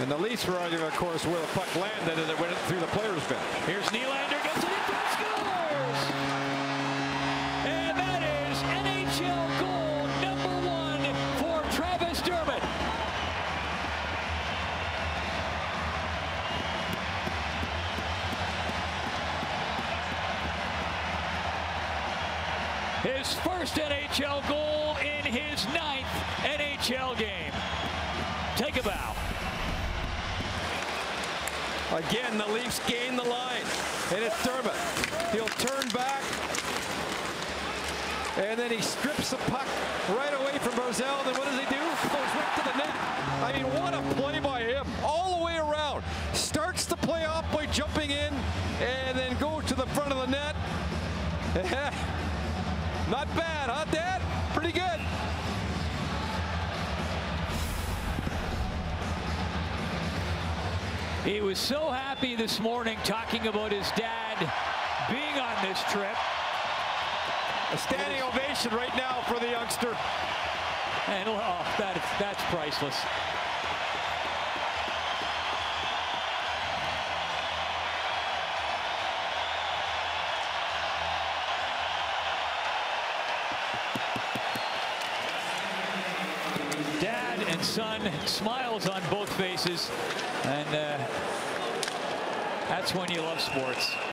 And the Leafs were of course, where the puck landed and it went through the players' bench. Here's Nylander, gets it in, scores! And that is NHL goal number one for Travis Dermott. His first NHL goal in his ninth NHL game. Take a bow. Again, the Leafs gain the line. And it's Dermott. He'll turn back. And then he strips the puck right away from Barzal. Then what does he do? Goes right to the net. I mean, what a play by him. All the way around. Starts the play off by jumping in and then go to the front of the net. Not bad, He was so happy this morning talking about his dad being on this trip. A standing ovation right now for the youngster. And oh, that, that's priceless. Dad and son, smiles on both faces, and uh, that's when you love sports.